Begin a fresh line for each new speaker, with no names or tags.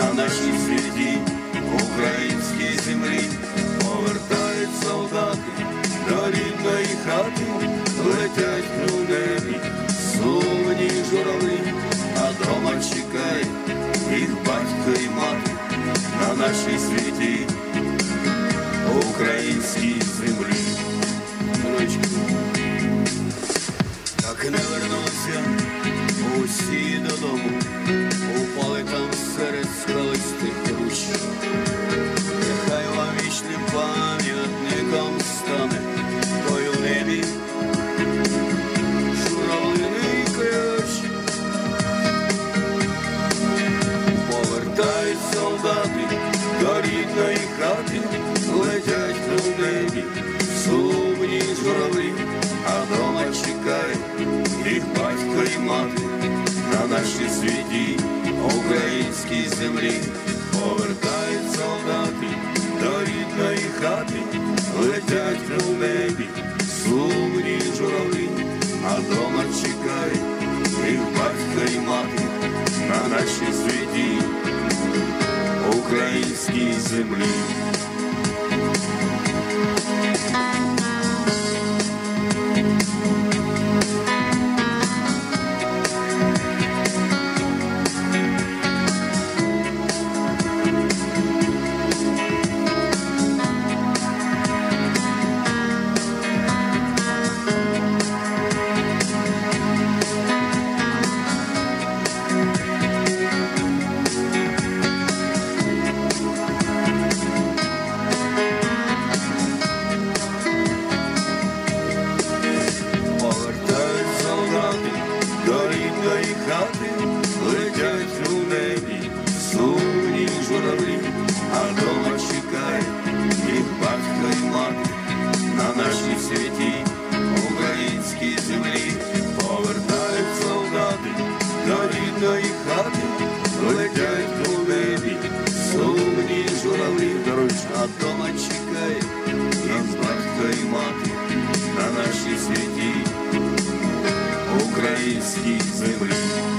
на нашій світі українській землі. Повертають солдати до рідної хати, летять у небі, сумні журавлі, а дома чекає їх батько і мати на нашій світі українській до їх хати, летять у небі, сумні журавлі, а дома чекає їх батько і мати на нашій світі українській землі. Повертають солдати до рідної хати, летять у небі, українській землі. До рідної хати, летять у небі, сумні журали дорожка дома чекає нас батько і мати на нашій світі українській землі.